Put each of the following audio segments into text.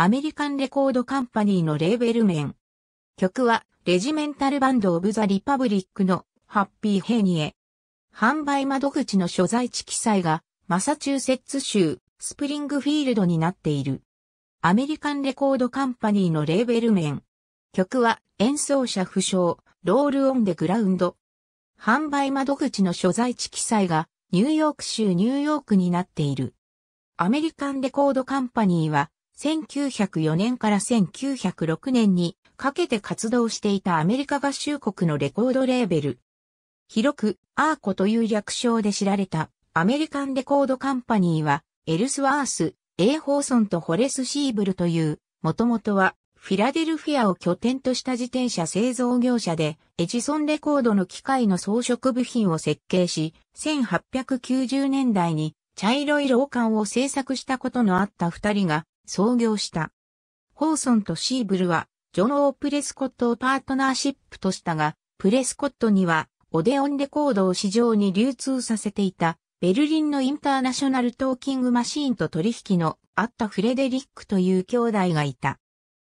アメリカンレコードカンパニーのレーベル面。曲は、レジメンタルバンドオブザリパブリックのハッピーヘイニエ。販売窓口の所在地記載が、マサチューセッツ州、スプリングフィールドになっている。アメリカンレコードカンパニーのレーベル面。曲は、演奏者不詳、ロールオンでグラウンド。販売窓口の所在地記載が、ニューヨーク州ニューヨークになっている。アメリカンレコードカンパニーは、1904年から1906年にかけて活動していたアメリカ合衆国のレコードレーベル。広くアーコという略称で知られたアメリカンレコードカンパニーはエルスワース、エイホーソンとホレスシーブルという、もともとはフィラデルフィアを拠点とした自転車製造業者で、エジソンレコードの機械の装飾部品を設計し、1890年代に茶色い老管を製作したことのあった二人が創業した。ホーソンとシーブルは、ジョン・オー・プレスコットをパートナーシップとしたが、プレスコットには、オデオンレコードを市場に流通させていた、ベルリンのインターナショナルトーキングマシーンと取引のあったフレデリックという兄弟がいた。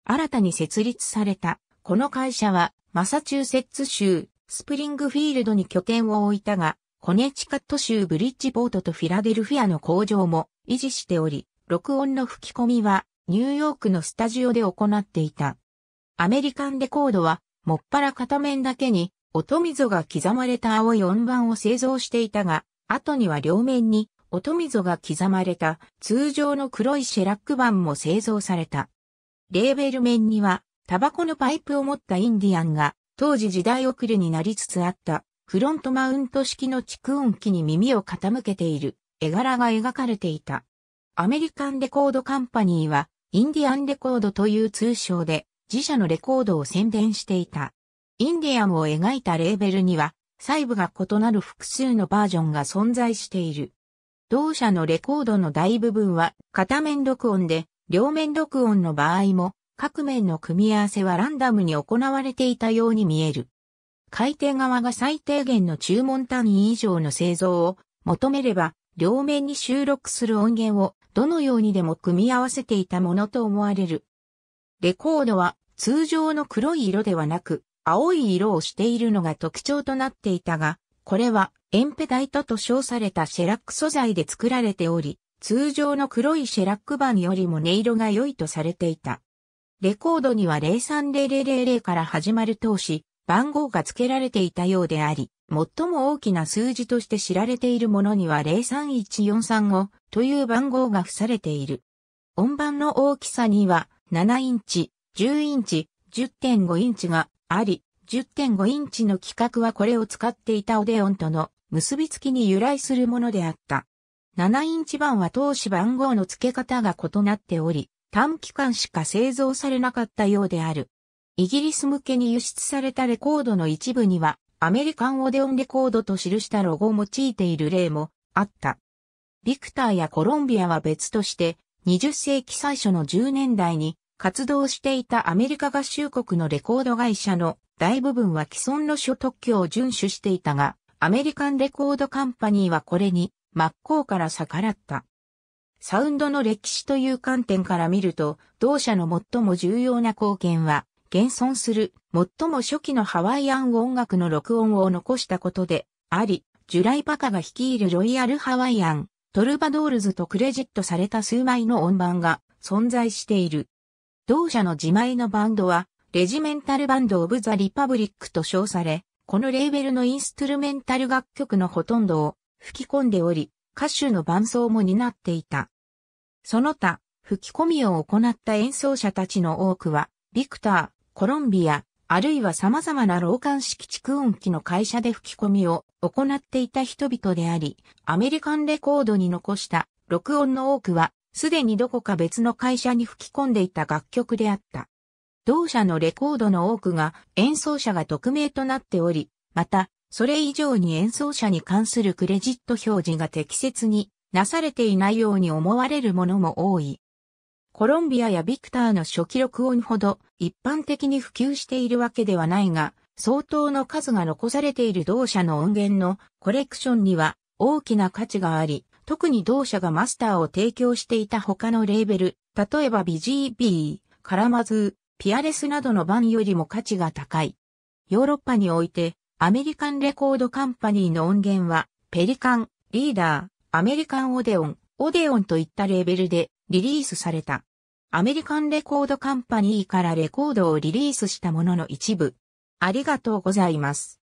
新たに設立された、この会社は、マサチューセッツ州、スプリングフィールドに拠点を置いたが、コネチカット州ブリッジポートとフィラデルフィアの工場も維持しており、録音の吹き込みはニューヨークのスタジオで行っていた。アメリカンレコードは、もっぱら片面だけに、音溝が刻まれた青い音盤を製造していたが、後には両面に音溝が刻まれた通常の黒いシェラック板も製造された。レーベル面には、タバコのパイプを持ったインディアンが、当時時代遅れになりつつあった、フロントマウント式の蓄音機に耳を傾けている絵柄が描かれていた。アメリカンレコードカンパニーは、インディアンレコードという通称で、自社のレコードを宣伝していた。インディアンを描いたレーベルには、細部が異なる複数のバージョンが存在している。同社のレコードの大部分は片面録音で、両面録音の場合も、各面の組み合わせはランダムに行われていたように見える。買い手側が最低限の注文単位以上の製造を求めれば、両面に収録する音源をどのようにでも組み合わせていたものと思われる。レコードは通常の黒い色ではなく、青い色をしているのが特徴となっていたが、これはエンペダイトと称されたシェラック素材で作られており、通常の黒いシェラック板よりも音色が良いとされていた。レコードには030000から始まる投資、番号が付けられていたようであり、最も大きな数字として知られているものには031435という番号が付されている。音盤の大きさには7インチ、10インチ、10.5インチがあり、10.5インチの規格はこれを使っていたオデオンとの結びつきに由来するものであった。7インチ版は当時番号の付け方が異なっており、短期間しか製造されなかったようである。イギリス向けに輸出されたレコードの一部には、アメリカンオデオンレコードと記したロゴを用いている例もあった。ビクターやコロンビアは別として、20世紀最初の10年代に活動していたアメリカ合衆国のレコード会社の大部分は既存の諸特許を遵守していたが、アメリカンレコードカンパニーはこれに真っ向から逆らった。サウンドの歴史という観点から見ると、同社の最も重要な貢献は、現存する最も初期のハワイアン音楽の録音を残したことであり、ジュライパカが率いるロイヤルハワイアン、トルバドールズとクレジットされた数枚の音盤が存在している。同社の自前のバンドは、レジメンタルバンドオブザリパブリックと称され、このレーベルのインストゥルメンタル楽曲のほとんどを吹き込んでおり、歌手の伴奏も担っていた。その他、吹き込みを行った演奏者たちの多くは、ビクター、コロンビア、あるいは様々な老管式蓄音機の会社で吹き込みを行っていた人々であり、アメリカンレコードに残した録音の多くは、すでにどこか別の会社に吹き込んでいた楽曲であった。同社のレコードの多くが演奏者が匿名となっており、またそれ以上に演奏者に関するクレジット表示が適切になされていないように思われるものも多い。コロンビアやビクターの初期録音ほど一般的に普及しているわけではないが、相当の数が残されている同社の音源のコレクションには大きな価値があり、特に同社がマスターを提供していた他のレーベル、例えば BGB、カラマズー、ピアレスなどの版よりも価値が高い。ヨーロッパにおいて、アメリカンレコードカンパニーの音源は、ペリカン、リーダー、アメリカンオデオン、オデオンといったレーベルでリリースされた。アメリカンレコードカンパニーからレコードをリリースしたものの一部。ありがとうございます。